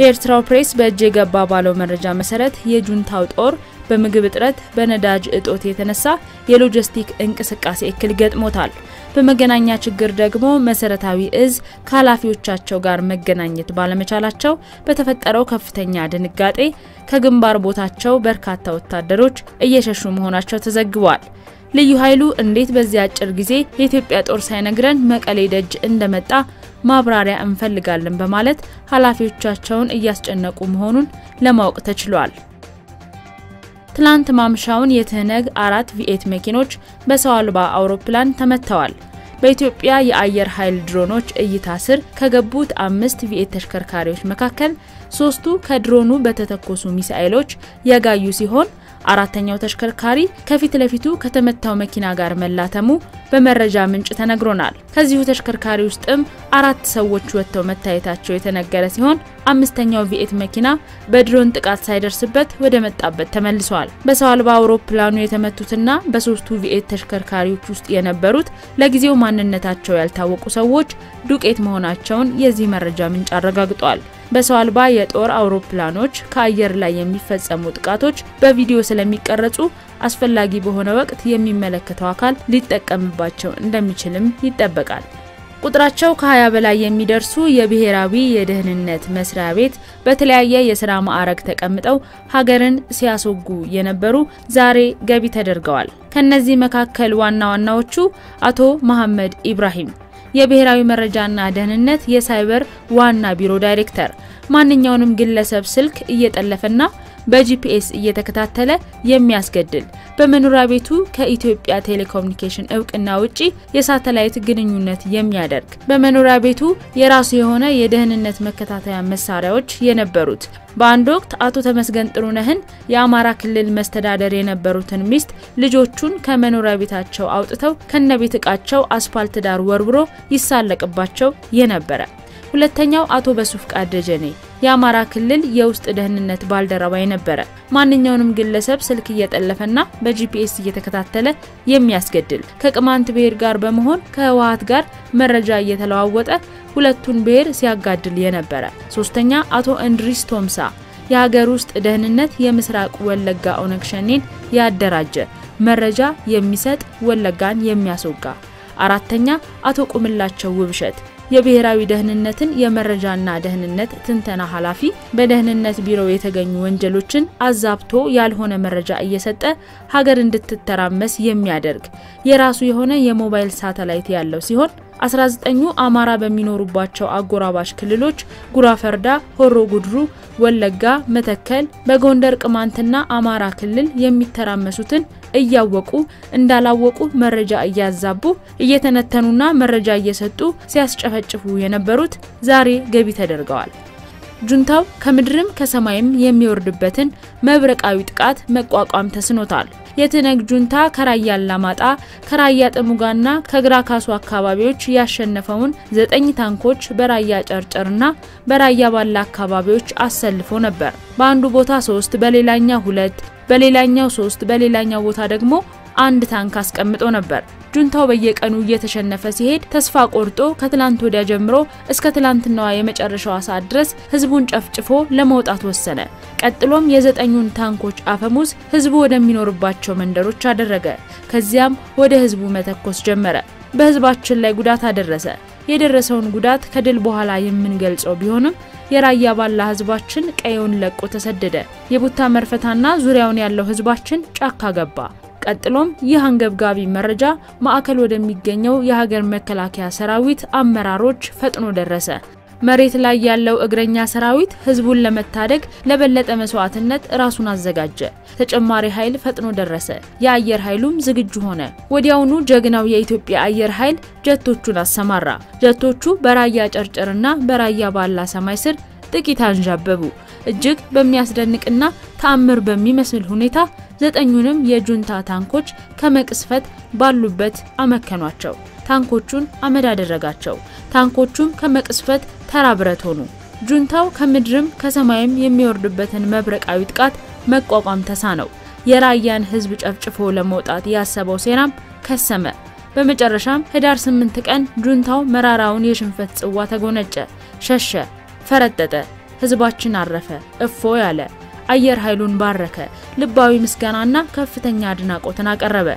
የኤርትራው ፕሬስ በእጅ የገባ ባለው መረጃ መሰረት የጁንታው ጦር በምግብ እጥረት፣ በነዳጅ እጦት የተነሳ የሎጂስቲክ እንቅስቃሴ እክል ገጥሞታል። በመገናኛ ችግር ደግሞ መሰረታዊ እዝ ከኃላፊዎቻቸው ጋር መገናኘት ባለመቻላቸው በተፈጠረው ከፍተኛ ድንጋጤ ከግንባር ቦታቸው በርካታ ወታደሮች እየሸሹ መሆናቸው ተዘግቧል። ልዩ ኃይሉ እንዴት በዚህ አጭር ጊዜ የኢትዮጵያ ጦር ሳይነግረን መቀሌ ደጅ እንደመጣ ማብራሪያ እንፈልጋለን በማለት ኃላፊዎቻቸውን እያስጨነቁ መሆኑን ለማወቅ ተችሏል። ትላንት ማምሻውን የትህነግ አራት ቪኤት መኪኖች በሰው አልባ አውሮፕላን ተመተዋል። በኢትዮጵያ የአየር ኃይል ድሮኖች እይታ ስር ከገቡት አምስት ቪኤት ተሽከርካሪዎች መካከል ሶስቱ ከድሮኑ በተተኮሱ ሚሳኤሎች የጋዩ ሲሆን አራተኛው ተሽከርካሪ ከፊት ለፊቱ ከተመታው መኪና ጋር መላተሙ በመረጃ ምንጭ ተነግሮናል። ከዚሁ ተሽከርካሪ ውስጥም አራት ሰዎች ወጥተው መታየታቸው የተነገረ ሲሆን አምስተኛው ቪኤት መኪና በድሮን ጥቃት ሳይደርስበት ወደ መጣበት ተመልሷል። በሰው አልባ አውሮፕላኑ የተመቱትና በሶስቱ ቪኤት ተሽከርካሪዎች ውስጥ የነበሩት ለጊዜው ማንነታቸው ያልታወቁ ሰዎች ዱቄት መሆናቸውን የዚህ መረጃ ምንጭ አረጋግጧል። በሰው አልባ የጦር አውሮፕላኖች ከአየር ላይ የሚፈጸሙ ጥቃቶች በቪዲዮ ስለሚቀረጹ አስፈላጊ በሆነ ወቅት የሚመለከተው አካል ሊጠቀምባቸው እንደሚችልም ይጠበቃል። ቁጥራቸው ከ20 በላይ የሚደርሱ የብሔራዊ የደህንነት መስሪያ ቤት በተለያየ የስራ ማዕረግ ተቀምጠው ሀገርን ሲያስወጉ የነበሩ ዛሬ ገቢ ተደርገዋል። ከነዚህ መካከል ዋና ዋናዎቹ አቶ መሐመድ ኢብራሂም የብሔራዊ መረጃና ደህንነት የሳይበር ዋና ቢሮ ዳይሬክተር። ማንኛውንም ግለሰብ ስልክ እየጠለፈና በጂፒኤስ እየተከታተለ የሚያስገድል። በመኖሪያ ቤቱ ከኢትዮጵያ ቴሌኮሙኒኬሽን እውቅና ውጪ የሳተላይት ግንኙነት የሚያደርግ። በመኖሪያ ቤቱ የራሱ የሆነ የደህንነት መከታተያ መሳሪያዎች የነበሩት። በአንድ ወቅት አቶ ተመስገን ጥሩነህን የአማራ ክልል መስተዳደር የነበሩትን ሚስት ልጆቹን ከመኖሪያ ቤታቸው አውጥተው ከነቤት እቃቸው አስፓልት ዳር ወርውሮ ይሳለቅባቸው የነበረ። ሁለተኛው አቶ በሱፍቃድ ደጀኔ የአማራ ክልል የውስጥ ደህንነት ባልደረባ የነበረ ማንኛውንም ግለሰብ ስልክ እየጠለፈና በጂፒኤስ እየተከታተለ የሚያስገድል ከቅማንት ብሔር ጋር በመሆን ከህወሀት ጋር መረጃ እየተለዋወጠ ሁለቱን ብሔር ሲያጋድል የነበረ። ሶስተኛ አቶ እንድሪስ ቶምሳ የሀገር ውስጥ ደህንነት የምስራቅ ወለጋ ኦነግ ሸኔን ያደራጀ መረጃ የሚሰጥ ወለጋን የሚያስወጋ። አራተኛ አቶ ቁምላቸው ውብሸት የብሔራዊ ደህንነትን የመረጃና ደህንነት ትንተና ኃላፊ በደህንነት ቢሮ የተገኙ ወንጀሎችን አዛብቶ ያልሆነ መረጃ እየሰጠ ሀገር እንድትተራመስ የሚያደርግ የራሱ የሆነ የሞባይል ሳተላይት ያለው ሲሆን 19ኙ አማራ በሚኖሩባቸው አጎራባሽ ክልሎች ጉራ ፈርዳ፣ ሆሮ ጉድሩ፣ ወለጋ፣ መተከል፣ በጎንደር ቅማንትና አማራ ክልል የሚተራመሱትን እያወቁ እንዳላወቁ መረጃ እያዛቡ እየተነተኑና መረጃ እየሰጡ ሲያስጨፈጭፉ የነበሩት ዛሬ ገቢ ተደርገዋል። ጁንታው ከምድርም ከሰማይም የሚወርድበትን መብረቃዊ ጥቃት መቋቋም ተስኖታል። የትነግ ጁንታ ከራያ አላማጣ፣ ከራያ ጥሙጋና ከግራ ካሱ አካባቢዎች ያሸነፈውን ዘጠኝ ታንኮች በራያ ጨርጨርና በራያ ባላ አካባቢዎች አሰልፎ ነበር። በአንዱ ቦታ ሶስት፣ በሌላኛው ሁለት፣ በሌላኛው ሶስት፣ በሌላኛው ቦታ ደግሞ አንድ ታንክ አስቀምጦ ነበር። ጁንታው በየቀኑ እየተሸነፈ ሲሄድ ተስፋ ቆርጦ ከትላንት ወዲያ ጀምሮ እስከ ትላንትናዋ የመጨረሻዋ ሰዓት ድረስ ህዝቡን ጨፍጭፎ ለመውጣት ወሰነ። ቀጥሎም የዘጠኙን ታንኮች አፈሙዝ ህዝቡ ወደሚኖርባቸው መንደሮች አደረገ። ከዚያም ወደ ህዝቡ መተኮስ ጀመረ። በህዝባችን ላይ ጉዳት አደረሰ። የደረሰውን ጉዳት ከድል በኋላ የምንገልጸው ቢሆንም የራያ ባላ ህዝባችን ቀየውን ለቆ ተሰደደ። የቡታ መርፈታና ዙሪያውን ያለው ህዝባችን ጫካ ገባ። ቀጥሎም ይህ አንገብጋቢ መረጃ ማዕከል ወደሚገኘው የሀገር መከላከያ ሰራዊት አመራሮች ፈጥኖ ደረሰ። መሬት ላይ ያለው እግረኛ ሰራዊት ህዝቡን ለመታደግ ለበለጠ መስዋዕትነት ራሱን አዘጋጀ። ተጨማሪ ኃይል ፈጥኖ ደረሰ። የአየር ኃይሉም ዝግጁ ሆነ። ወዲያውኑ ጀግናው የኢትዮጵያ አየር ኃይል ጀቶቹን አሰማራ። ጀቶቹ በራያ ጨርጨርና በራያ ባላ ሰማይ ስር ጥቂት አንዣበቡ። እጅግ በሚያስደንቅና ተአምር በሚመስል ሁኔታ ዘጠኙንም የጁንታ ታንኮች ከመቅስፈት ባሉበት አመከኗቸው። ታንኮቹን አመድ አደረጋቸው። ታንኮቹም ከመቅስፈት ተራ ብረት ሆኑ። ጁንታው ከምድርም ከሰማይም የሚወርድበትን መብረቃዊ ጥቃት መቋቋም ተሳነው። የራያን ህዝብ ጨፍጭፎ ለመውጣት ያሰበው ሴራም ከሰመ። በመጨረሻም ህዳር 8 ቀን ጁንታው መራራውን የሽንፈት ጽዋ ተጎነጨ፣ ሸሸ፣ ፈረጠጠ። ህዝባችን አረፈ እፎ ያለ አየር ኃይሉን ባረከ፣ ልባዊ ምስጋናና ከፍተኛ አድናቆትን አቀረበ።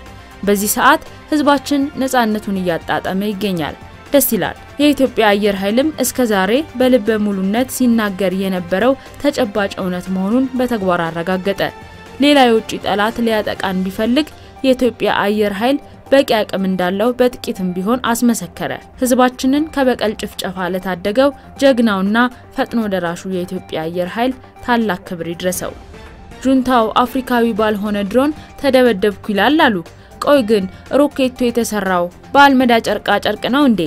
በዚህ ሰዓት ህዝባችን ነፃነቱን እያጣጠመ ይገኛል። ደስ ይላል። የኢትዮጵያ አየር ኃይልም እስከ ዛሬ በልበ ሙሉነት ሲናገር የነበረው ተጨባጭ እውነት መሆኑን በተግባር አረጋገጠ። ሌላ የውጭ ጠላት ሊያጠቃን ቢፈልግ የኢትዮጵያ አየር ኃይል በቂ አቅም እንዳለው በጥቂትም ቢሆን አስመሰከረ። ህዝባችንን ከበቀል ጭፍጨፋ ለታደገው ጀግናውና ፈጥኖ ደራሹ የኢትዮጵያ አየር ኃይል ታላቅ ክብር ይድረሰው። ጁንታው አፍሪካዊ ባልሆነ ድሮን ተደበደብኩ ይላል አሉ። ቆይ ግን ሮኬቱ የተሰራው በአልመዳ ጨርቃ ጨርቅ ነው እንዴ?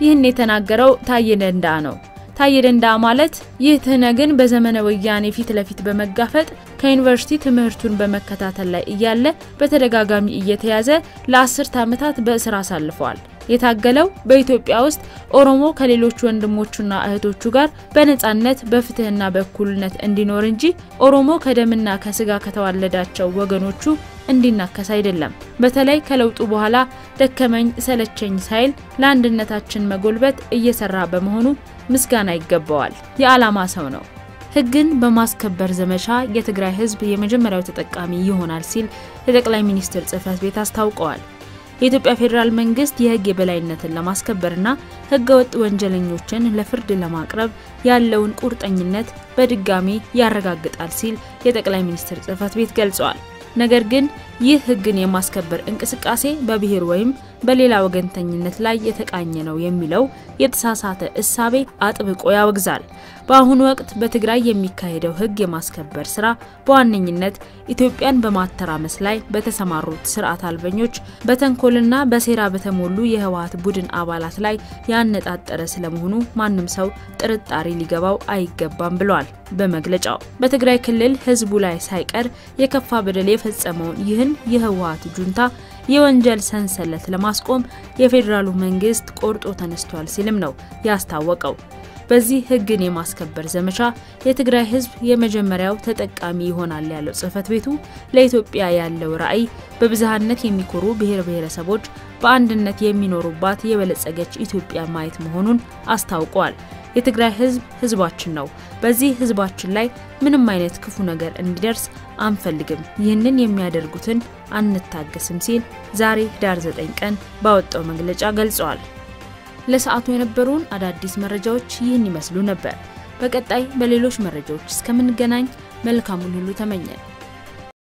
ይህን የተናገረው ታዬ ደንደአ ነው። ታዬ ደንደአ ማለት ይህ ትህነግን በዘመነ ወያኔ ፊት ለፊት በመጋፈጥ ከዩኒቨርሲቲ ትምህርቱን በመከታተል ላይ እያለ በተደጋጋሚ እየተያዘ ለአስርት ዓመታት በእስር አሳልፈዋል። የታገለው በኢትዮጵያ ውስጥ ኦሮሞ ከሌሎች ወንድሞቹና እህቶቹ ጋር በነጻነት በፍትህና በእኩልነት እንዲኖር እንጂ ኦሮሞ ከደምና ከስጋ ከተዋለዳቸው ወገኖቹ እንዲናከስ አይደለም። በተለይ ከለውጡ በኋላ ደከመኝ ሰለቸኝ ሳይል ለአንድነታችን መጎልበት እየሰራ በመሆኑ ምስጋና ይገባዋል። የዓላማ ሰው ነው። ህግን በማስከበር ዘመቻ የትግራይ ህዝብ የመጀመሪያው ተጠቃሚ ይሆናል ሲል የጠቅላይ ሚኒስትር ጽህፈት ቤት አስታውቀዋል። የኢትዮጵያ ፌዴራል መንግስት የህግ የበላይነትን ለማስከበርና ህገወጥ ወንጀለኞችን ለፍርድ ለማቅረብ ያለውን ቁርጠኝነት በድጋሚ ያረጋግጣል ሲል የጠቅላይ ሚኒስትር ጽህፈት ቤት ገልጸዋል። ነገር ግን ይህ ህግን የማስከበር እንቅስቃሴ በብሔር ወይም በሌላ ወገንተኝነት ላይ የተቃኘ ነው የሚለው የተሳሳተ እሳቤ አጥብቆ ያወግዛል። በአሁኑ ወቅት በትግራይ የሚካሄደው ህግ የማስከበር ስራ በዋነኝነት ኢትዮጵያን በማተራመስ ላይ በተሰማሩት ስርዓት አልበኞች በተንኮልና በሴራ በተሞሉ የህወሀት ቡድን አባላት ላይ ያነጣጠረ ስለመሆኑ ማንም ሰው ጥርጣሬ ሊገባው አይገባም ብሏል በመግለጫው። በትግራይ ክልል ህዝቡ ላይ ሳይቀር የከፋ በደል የፈጸመውን ይህን የህወሀት ጁንታ የወንጀል ሰንሰለት ለማስቆም የፌዴራሉ መንግስት ቆርጦ ተነስቷል ሲልም ነው ያስታወቀው። በዚህ ህግን የማስከበር ዘመቻ የትግራይ ህዝብ የመጀመሪያው ተጠቃሚ ይሆናል ያለው ጽህፈት ቤቱ ለኢትዮጵያ ያለው ራዕይ በብዝሃነት የሚኮሩ ብሔር ብሔረሰቦች በአንድነት የሚኖሩባት የበለጸገች ኢትዮጵያ ማየት መሆኑን አስታውቋል። የትግራይ ህዝብ ህዝባችን ነው። በዚህ ህዝባችን ላይ ምንም አይነት ክፉ ነገር እንዲደርስ አንፈልግም። ይህንን የሚያደርጉትን አንታገስም ሲል ዛሬ ህዳር 9 ቀን ባወጣው መግለጫ ገልጸዋል። ለሰዓቱ የነበሩን አዳዲስ መረጃዎች ይህን ይመስሉ ነበር። በቀጣይ በሌሎች መረጃዎች እስከምንገናኝ መልካሙን ሁሉ ተመኘን።